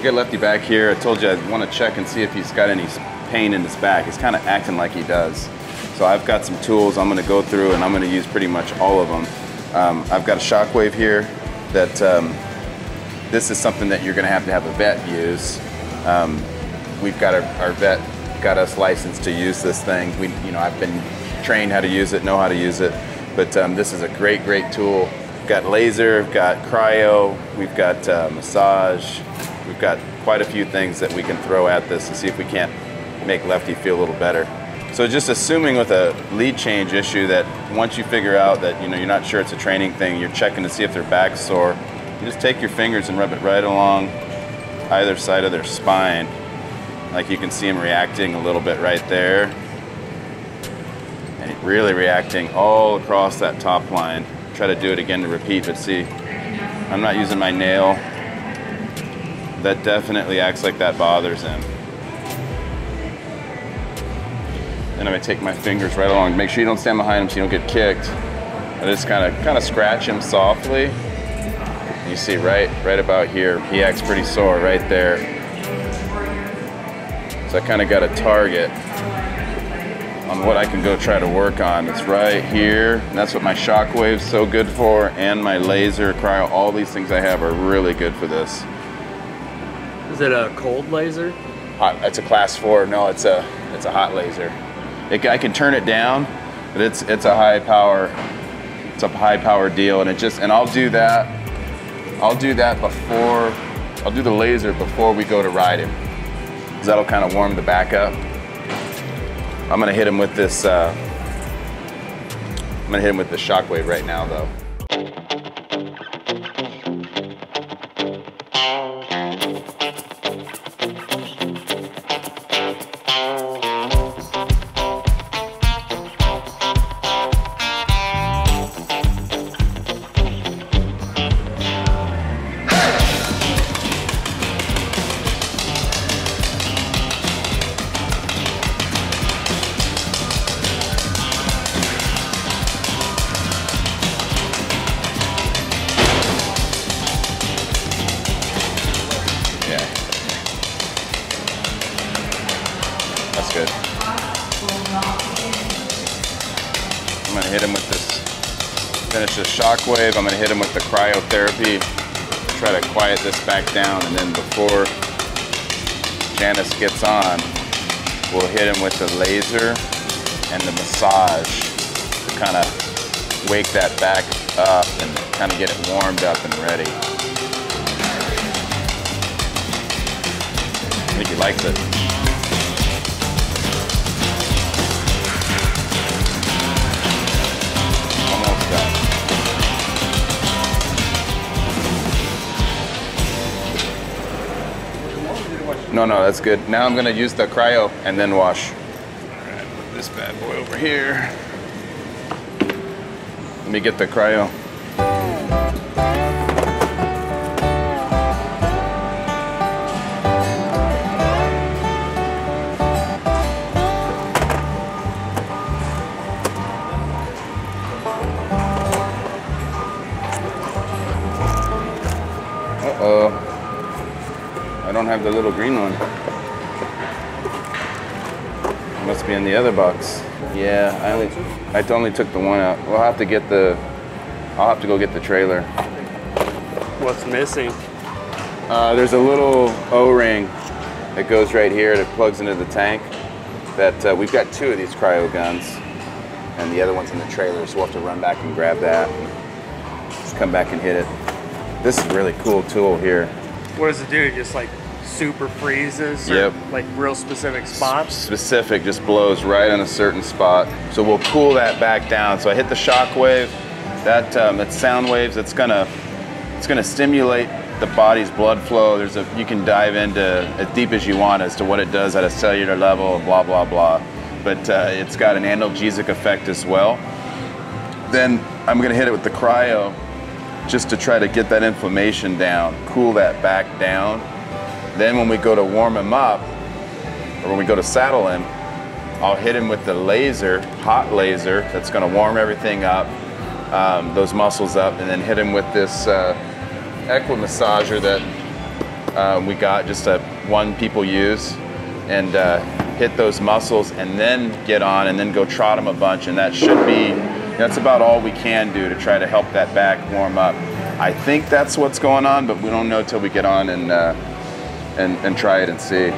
We got Lefty back here. I told you I want to check and see if he's got any pain in his back. He's kind of acting like he does. So I've got some tools I'm going to go through and I'm going to use pretty much all of them. Um, I've got a shockwave here that um, this is something that you're going to have to have a vet use. Um, we've got our, our vet got us licensed to use this thing. We, you know, I've been trained how to use it, know how to use it, but um, this is a great, great tool. We've got laser, we've got cryo, we've got uh, massage, got quite a few things that we can throw at this to see if we can't make Lefty feel a little better. So just assuming with a lead change issue that once you figure out that you know you're not sure it's a training thing, you're checking to see if their back's sore, you just take your fingers and rub it right along either side of their spine. Like you can see him reacting a little bit right there. And really reacting all across that top line. Try to do it again to repeat, but see, I'm not using my nail. That definitely acts like that bothers him. And I'm gonna take my fingers right along. Make sure you don't stand behind him so you don't get kicked. I just kind of kind of scratch him softly. You see right right about here, he acts pretty sore right there. So I kind of got a target on what I can go try to work on. It's right here. And that's what my shockwave's so good for, and my laser, cryo, all these things I have are really good for this. Is it a cold laser? Hot, it's a class four. No, it's a it's a hot laser. It, I can turn it down, but it's it's a high power. It's a high power deal, and it just and I'll do that. I'll do that before. I'll do the laser before we go to ride him, because that'll kind of warm the back up. I'm gonna hit him with this. Uh, I'm gonna hit him with the shockwave right now, though. Good. I'm gonna hit him with this, finish the shockwave. I'm gonna hit him with the cryotherapy. Try to quiet this back down and then before Janice gets on, we'll hit him with the laser and the massage to kind of wake that back up and kind of get it warmed up and ready. I think he likes it. No, no, that's good. Now I'm gonna use the cryo and then wash. All right, put this bad boy over here. Let me get the cryo. Don't have the little green one. It must be in the other box. Yeah, I only I only took the one out. We'll have to get the I'll have to go get the trailer. What's missing? Uh, there's a little O-ring that goes right here that plugs into the tank. That uh, we've got two of these cryo guns, and the other one's in the trailer, so we'll have to run back and grab that. And just come back and hit it. This is a really cool tool here. What does it do? Just like super freezes? Yep. Like real specific spots? Specific, just blows right on a certain spot. So we'll cool that back down. So I hit the shock wave. That um, that's sound waves. It's gonna it's gonna stimulate the body's blood flow. There's a you can dive into as deep as you want as to what it does at a cellular level. Blah blah blah. But uh, it's got an analgesic effect as well. Then I'm gonna hit it with the cryo just to try to get that inflammation down, cool that back down. Then when we go to warm him up, or when we go to saddle him, I'll hit him with the laser, hot laser, that's gonna warm everything up, um, those muscles up, and then hit him with this uh, equi massager that uh, we got just a one people use and uh, hit those muscles and then get on and then go trot him a bunch and that should be that's about all we can do to try to help that back warm up. I think that's what's going on but we don't know till we get on and uh, and, and try it and see